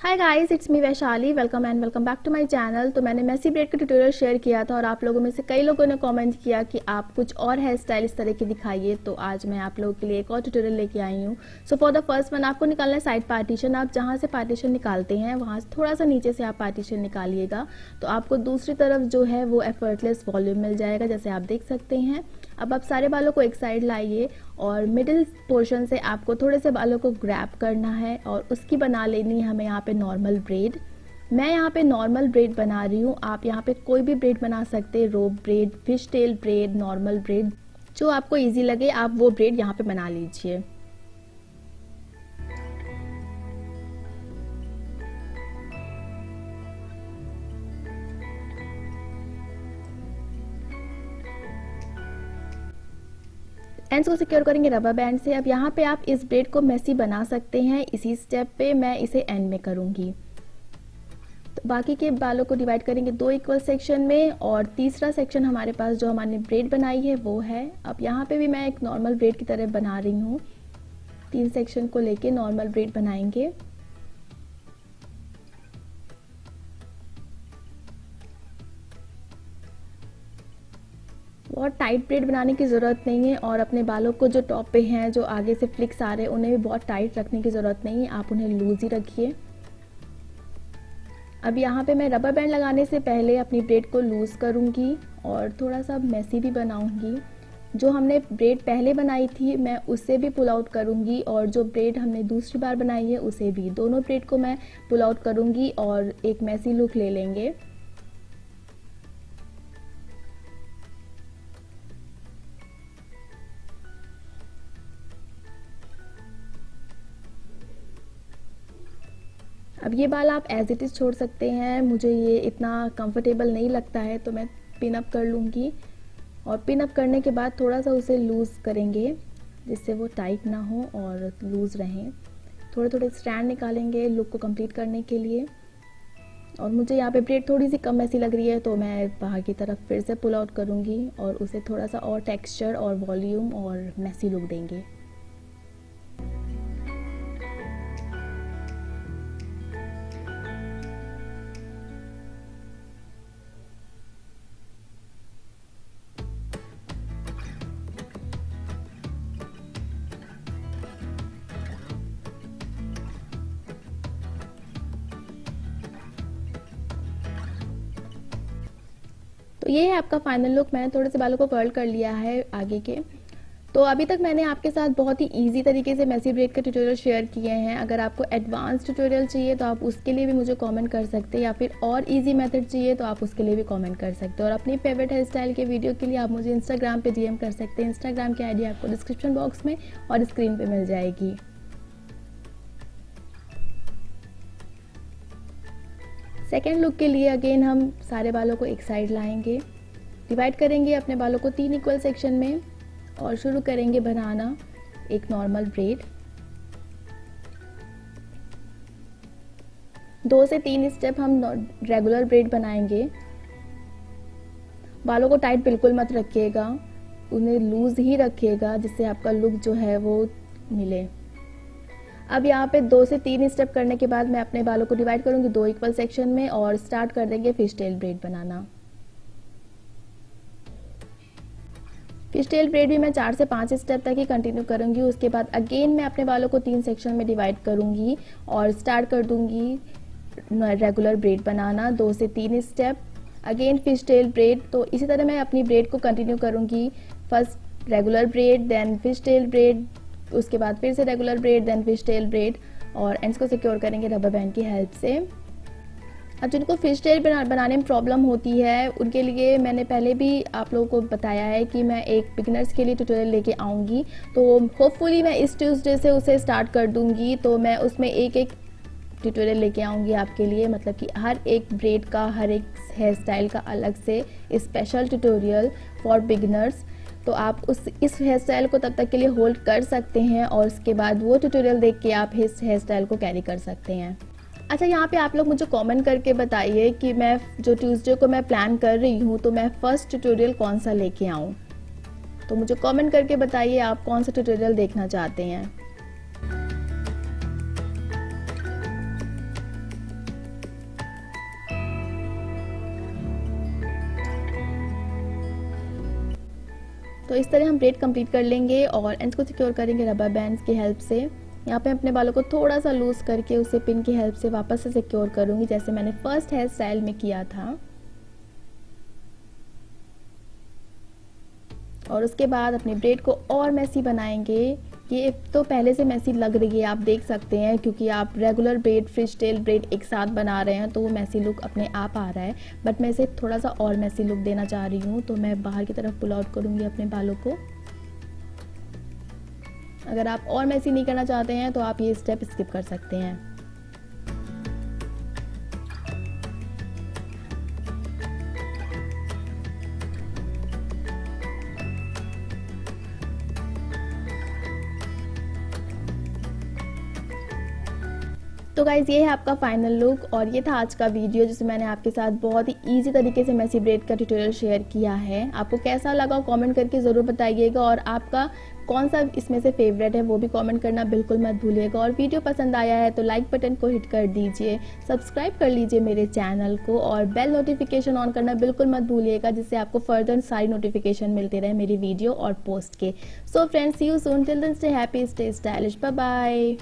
Hi guys it's me Vaishali welcome and welcome back to my channel तो मैंने messy braid का tutorial share किया था और आप लोगों में से कई लोगों ने कमेंट किया कि आप कुछ और हेयर स्टाइल इस तरह की दिखाइए। तो आज मैं आप लोगों के लिए एक और ट्यूटोरियल लेके आई हूँ। So for the first one आपको निकालना है साइड पार्टीशन आप जहाँ से पार्टीशन निकालते हैं, वहाँ से थोड़ा सा नीचे से आप पार्टीशन निकालिएगा। तो आपको दूसरी तरफ़ जो है वो एफर्टलेस वॉल्यूम मिल जाएगा, जैसे आप देख सकते हैं। अब आप सारे बालों को एक साइड लाइए और मिडिल पोर्शन से आपको थोड़े से बालों को ग्रैप करना है और उसकी बना लेनी है हमें यहाँ पे नॉर्मल ब्रेड मैं यहाँ पे नॉर्मल ब्रेड बना रही हूँ। आप यहाँ पे कोई भी ब्रेड बना सकते हैं। Rope braid fishtail braid normal braid जो आपको इजी लगे, आप वो ब्रेड यहाँ पे बना लीजिए। एंड्स को सिक्योर करेंगे रबर बैंड से। अब यहाँ पे आप इस ब्रेड को मैसी बना सकते हैं। इसी स्टेप पे मैं इसे एंड में करूँगी। तो बाकी के बालों को डिवाइड करेंगे दो इक्वल सेक्शन में और तीसरा सेक्शन हमारे पास जो हमारे ब्रेड बनाई है, वो है। अब यहाँ पे भी मैं एक नॉर्मल ब्रेड की तरह बना रही हूँ। तीन सेक्शन को लेके नॉर्मल ब्रेड बनाएँगे। बहुत टाइट ब्रेड बनाने की ज़रूरत नहीं है और अपने बालों को जो टॉप पे हैं, जो आगे से फ्लिक्स आ रहे हैं, उन्हें भी बहुत टाइट रखने की ज़रूरत नहीं है। आप उन्हें लूज़ ही रखिए। अब यहाँ पे मैं रबर बैंड लगाने से पहले अपनी ब्रेड को लूज़ करूँगी और थोड़ा सा मैसी भी बनाऊँगी। जो हमने ब्रेड पहले बनाई थी, मैं उससे भी पुल आउट करूँगी और जो ब्रेड हमने दूसरी बार बनाई है, उसे भी। दोनों ब्रेड को मैं पुल आउट करूँगी और एक मैसी लुक ले लेंगे। अब ये बाल आप एज इट इज़ छोड़ सकते हैं। मुझे ये इतना कंफर्टेबल नहीं लगता है तो मैं पिन अप कर लूँगी। और पिन अप करने के बाद थोड़ा सा उसे लूज़ करेंगे, जिससे वो टाइट ना हो और लूज़ रहें। थोड़े थोड़े स्टैंड निकालेंगे लुक को कंप्लीट करने के लिए। और मुझे यहाँ पे ब्रेड थोड़ी सी कम ऐसी लग रही है तो मैं बाहर की तरफ़ फिर से पुल आउट करूँगी और उसे थोड़ा सा और टेक्सचर और वॉल्यूम और मैसी लुक देंगे। ये है आपका फाइनल लुक मैंने थोड़े से बालों को कर्ल कर लिया है आगे के। तो अभी तक मैंने आपके साथ बहुत ही इजी तरीके से मैसी ब्रेड के ट्यूटोरियल शेयर किए हैं। अगर आपको एडवांस ट्यूटोरियल चाहिए तो आप उसके लिए भी मुझे कमेंट कर सकते हैं, या फिर और इजी मेथड चाहिए तो आप उसके लिए भी कमेंट कर सकते हैं। और अपनी फेवरेट हेयर स्टाइल के वीडियो के लिए आप मुझे इंस्टाग्राम पे डीएम कर सकते हैं। इंस्टाग्राम की आईडी आपको डिस्क्रिप्शन बॉक्स में और स्क्रीन पर मिल जाएगी। सेकेंड लुक के लिए अगेन हम सारे बालों को एक साइड लाएँगे। डिवाइड करेंगे अपने बालों को तीन इक्वल सेक्शन में और शुरू करेंगे बनाना एक नॉर्मल ब्रेड दो से तीन स्टेप हम रेगुलर ब्रेड बनाएँगे। बालों को टाइट बिल्कुल मत रखिएगा। उन्हें लूज ही रखिएगा जिससे आपका लुक जो है वो मिले। अब यहाँ पे दो से तीन स्टेप करने के बाद मैं अपने बालों को डिवाइड करूँगी दो इक्वल सेक्शन में और स्टार्ट कर देंगे फ़िश टेल ब्रेड बनाना। फ़िश टेल ब्रेड भी मैं चार से पाँच स्टेप तक ही कंटिन्यू करूँगी। उसके बाद अगेन मैं अपने बालों को तीन सेक्शन में डिवाइड करूँगी और स्टार्ट कर दूँगी रेगुलर ब्रेड बनाना, दो से तीन step again fishtail braid तो इसी तरह मैं अपनी ब्रेड को कंटिन्यू करूँगी। First regular braid then fishtail braid उसके बाद फिर से regular braid then fishtail braid और एंड्स को सिक्योर करेंगे रबर बैंड की हेल्प से। अब जिनको फ़िश टेल बना, बनाने में प्रॉब्लम होती है उनके लिए मैंने पहले भी आप लोगों को बताया है कि मैं एक बिगनर्स के लिए ट्यूटोरियल लेके आऊँगी। तो होपफुली मैं इस ट्यूसडे से उसे स्टार्ट कर दूँगी। तो मैं उसमें एक एक ट्यूटोरियल लेके आऊँगी आपके लिए। मतलब कि हर एक ब्रेड का हर एक हेयर स्टाइल का अलग से स्पेशल ट्यूटोरियल फॉर बिगनर्स तो आप उस, इस हेयर स्टाइल को तब तक के लिए होल्ड कर सकते हैं और उसके बाद वो ट्यूटोरियल देख के आप इस हेयर स्टाइल को कैरी कर सकते हैं। अच्छा यहाँ पे आप लोग मुझे कमेंट करके बताइए कि मैं जो ट्यूसडे को मैं प्लान कर रही हूँ तो मैं फ़र्स्ट ट्यूटोरियल कौन सा लेके आऊँ? तो मुझे कमेंट करके बताइए आप कौन सा ट्यूटोरियल देखना चाहते हैं। तो इस तरह हम ब्रेड कंप्लीट कर लेंगे और एंड्स को सिक्योर करेंगे रबर बैंड्स की हेल्प से। यहाँ पे अपने बालों को थोड़ा सा लूज़ करके उसे पिन की हेल्प से वापस से सिक्योर करूँगी, जैसे मैंने फ़र्स्ट हेयर स्टाइल में किया था। और उसके बाद अपने ब्रेड को और मैसी बनाएँगे। ये तो पहले से मैसी लग रही है, आप देख सकते हैं, क्योंकि आप regular braid fishtail braid एक साथ बना रहे हैं तो वो मैसी लुक अपने आप आ रहा है। बट मैं इसे थोड़ा सा और मैसी लुक देना चाह रही हूँ तो मैं बाहर की तरफ़ पुल आउट करूँगी अपने बालों को। अगर आप और मैसी नहीं करना चाहते हैं तो आप ये स्टेप स्किप कर सकते हैं। तो गाइज़ ये है आपका फाइनल लुक और ये था आज का वीडियो जिसमें मैंने आपके साथ बहुत ही इजी तरीके से मैसी ब्रेड का ट्यूटोरियल शेयर किया है। आपको कैसा लगा कमेंट करके ज़रूर बताइएगा और आपका कौन सा इसमें से फेवरेट है वो भी कमेंट करना बिल्कुल मत भूलिएगा। और वीडियो पसंद आया है तो लाइक बटन को हिट कर दीजिए सब्सक्राइब कर लीजिए मेरे चैनल को और बेल नोटिफिकेशन ऑन करना बिल्कुल मत भूलिएगा जिससे आपको फर्दर सारी नोटिफिकेशन मिलते रहे मेरी वीडियो और पोस्ट के। So friends you soon till then stay happy stay stylish bye